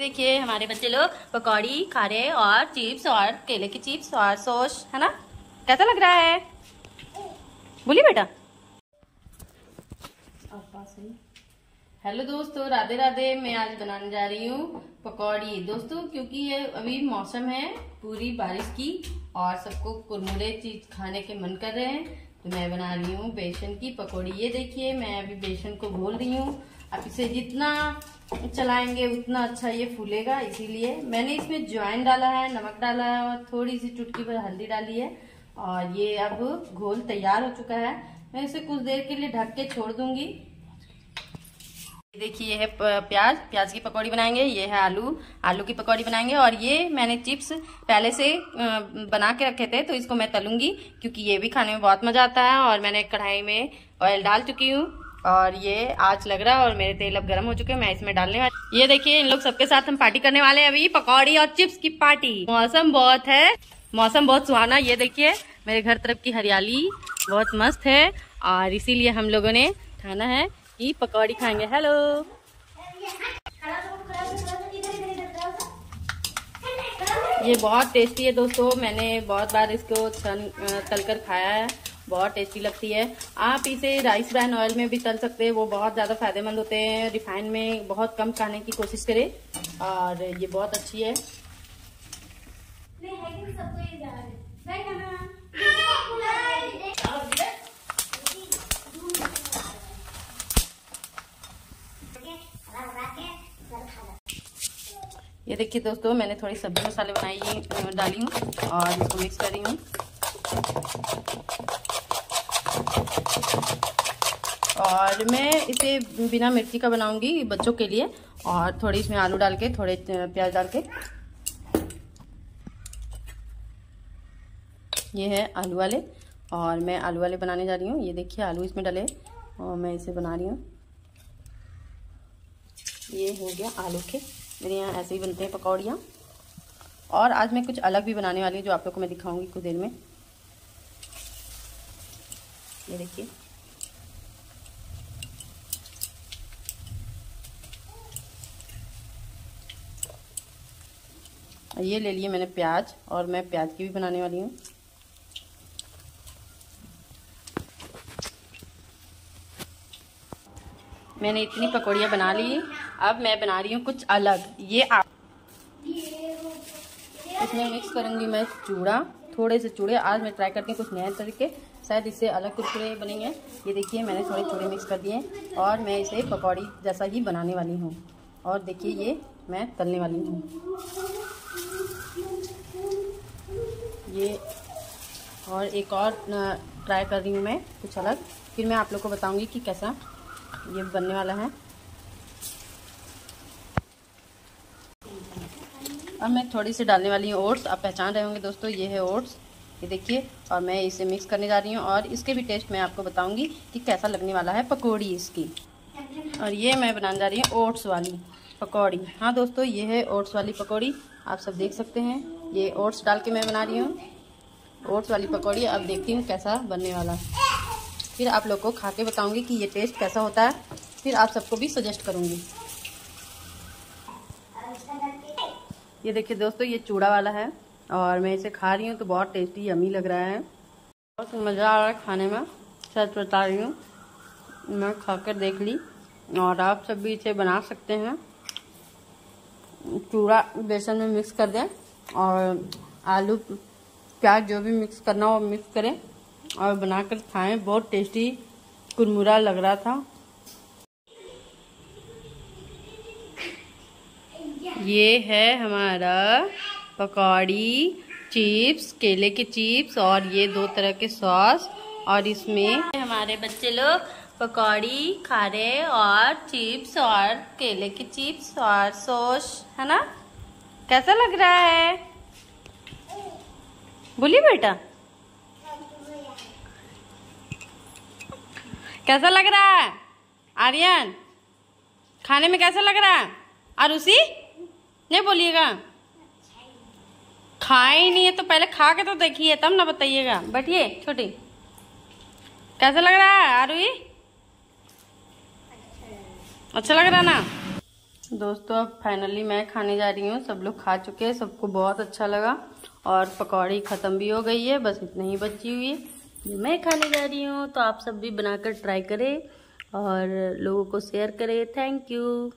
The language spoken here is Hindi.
देखिए, हमारे बच्चे लोग पकौड़ी खा रहे और चिप्स और केले की चिप्स और सॉस, है ना? कैसा लग रहा है? बोलिए बेटा। हेलो दोस्तों, राधे राधे, मैं आज बनाने जा रही हूँ पकौड़ी। दोस्तों, क्योंकि ये अभी मौसम है, पूरी बारिश की और सबको कुरमुरे चीज़ खाने के मन कर रहे हैं तो मैं बना रही हूँ बेसन की पकौड़ी। ये देखिए, मैं अभी बेसन को घोल रही हूँ अब इसे जितना चलाएँगे, उतना अच्छा ये फूलेगा, इसीलिए मैंने इसमें ज्वाइन डाला है, नमक डाला है और थोड़ी सी चुटकी भर हल्दी डाली है और ये अब घोल तैयार हो चुका है। मैं इसे कुछ देर के लिए ढक के छोड़ दूँगी। देखिए, ये है प्याज। प्याज की पकौड़ी बनाएँगे। ये है आलू। आलू की पकौड़ी बनाएँगे और ये मैंने चिप्स पहले से बना के रखे थे तो इसको मैं तलूँगी, क्योंकि ये भी खाने में बहुत मज़ा आता है और मैंने कढ़ाई में ऑयल डाल चुकी हूँ। और ये आज लग रहा है और मेरे तेल अब गर्म हो चुके हैं, मैं इसमें डालने वाली ये देखिए, इन लोग सबके साथ हम पार्टी करने वाले हैं अभी, पकौड़ी और चिप्स की पार्टी मौसम बहुत है, मौसम बहुत सुहाना, ये देखिए, मेरे घर तरफ़ की हरियाली बहुत मस्त है, और इसीलिए हम लोगों ने ठाना है कि पकौड़ी खाएँगे। हेलो ये बहुत टेस्टी है दोस्तों, मैंने बहुत बार इसको तल कर खाया है। बहुत टेस्टी लगती है। आप इसे राइस ब्राइन ऑयल में भी तल सकते हैं, वो बहुत ज़्यादा फ़ायदेमंद होते हैं। रिफाइन में बहुत कम खाने की कोशिश करें और ये बहुत अच्छी है। ये देखिए दोस्तों, मैंने थोड़ी सब्ज़ी मसाले बनाई डाली हूँ और इसको मिक्स कर रही हूँ। और मैं इसे बिना मिर्ची का बनाऊँगी बच्चों के लिए और थोड़ी इसमें आलू डाल के, थोड़े प्याज डाल के। ये है आलू वाले और मैं आलू वाले बनाने जा रही हूँ। ये देखिए, आलू इसमें डले और मैं इसे बना रही हूँ। ये हो गया आलू के। मेरे यहाँ ऐसे ही बनते हैं पकौड़ियाँ। और आज मैं कुछ अलग भी बनाने वाली हूँ, जो आप लोग को मैं दिखाऊँगी कुछ देर में। ये देखिए। ये ले लिए मैंने प्याज, और मैं प्याज की भी बनाने वाली हूँ। मैंने इतनी पकौड़ियाँ बना ली, अब मैं बना रही हूँ कुछ अलग। ये आप इसमें मिक्स करूँगी मैं चूड़ा, थोड़े से चूड़े, आज मैं ट्राई करती हूँ कुछ नए तरीके। शायद इससे अलग कुरकुरे बनेंगे। ये देखिए, मैंने थोड़े थोड़े मिक्स कर दिए और मैं इसे पकौड़ी जैसा ही बनाने वाली हूँ। और देखिए, ये मैं तलने वाली हूँ। ये और एक और ट्राई कर रही हूँ मैं, कुछ अलग। फिर मैं आप लोग को बताऊँगी कि कैसा ये बनने वाला है। अब मैं थोड़ी सी डालने वाली हूँ ओट्स। आप पहचान रहे होंगे दोस्तों, ये है ओट्स। ये देखिए, और मैं इसे मिक्स करने जा रही हूँ, और इसके भी टेस्ट मैं आपको बताऊँगी कि कैसा लगने वाला है पकौड़ी इसकी। और ये मैं बनाने जा रही हूँ ओट्स वाली पकौड़ी। हाँ दोस्तों, ये है ओट्स वाली पकौड़ी, आप सब देख सकते हैं। ये ओट्स डाल के मैं बना रही हूँ। ओट्स वाली पकौड़ी, अब देखती हूँ कैसा बनने वाला। फिर आप लोग को खा के बताऊँगी कि ये टेस्ट कैसा होता है। फिर आप सबको भी सजेस्ट करूँगी। ये देखिए दोस्तों, ये चूड़ा वाला है। और मैं इसे खा रही हूँ तो बहुत टेस्टी यमी लग रहा है। बहुत मज़ा आ रहा है खाने में, सच बता रही हूँ। मैं खा कर देख ली और आप सब भी इसे बना सकते हैं। चूड़ा बेसन में मिक्स कर दें और आलू, प्याज जो भी मिक्स करना हो मिक्स करें और बनाकर खाएँ। बहुत टेस्टी कुरमुरा लग रहा था। ये है हमारा पकौड़ी, चिप्स, केले के चिप्स और ये दो तरह के सॉस और इसमें हमारे बच्चे लोग पकौड़ी खा रहे और चिप्स और केले के चिप्स और सॉस, है ना? कैसा लग रहा है? बोलिए बेटा। कैसा लग रहा है? आर्यन, खाने में कैसा लग रहा है? उसी नहीं बोलिएगा। खाए ही नहीं है तो पहले खा के तो देखिए, तब ना बताइएगा। बैठिए, छोटी। कैसा लग रहा है, आरुई? अच्छा लग रहा ना? दोस्तों, अब फाइनली मैं खाने जा रही हूँ। सब लोग खा चुके हैं, सबको बहुत अच्छा लगा। और पकौड़ी ख़त्म भी हो गई है, बस इतनी ही बची हुई है। मैं खाने जा रही हूँ तो आप सब भी बनाकर ट्राई करें और लोगों को शेयर करें। Thank you